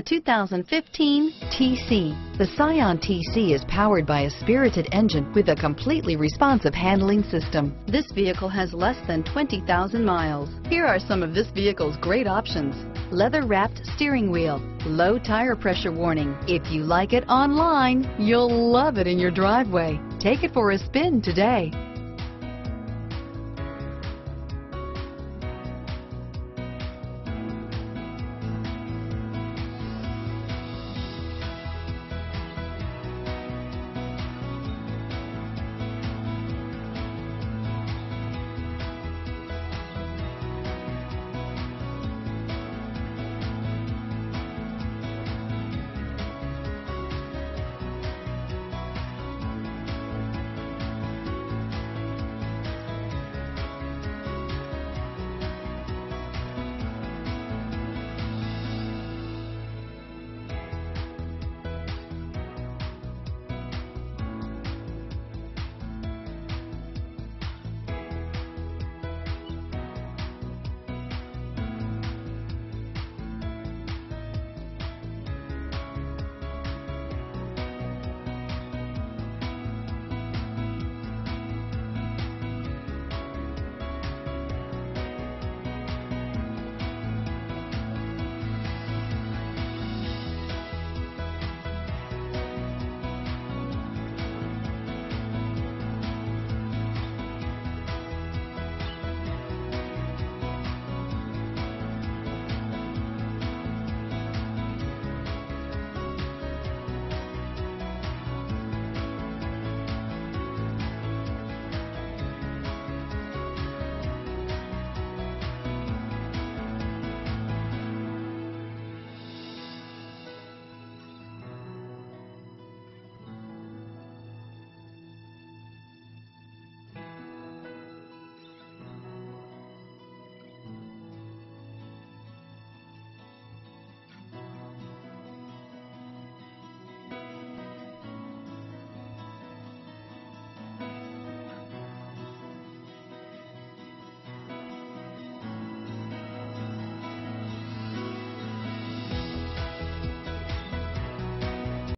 The 2015 TC. The Scion TC is powered by a spirited engine with a completely responsive handling system. This vehicle has less than 20,000 miles. Here are some of this vehicle's great options. Leather-wrapped steering wheel, low tire pressure warning. If you like it online, you'll love it in your driveway. Take it for a spin today.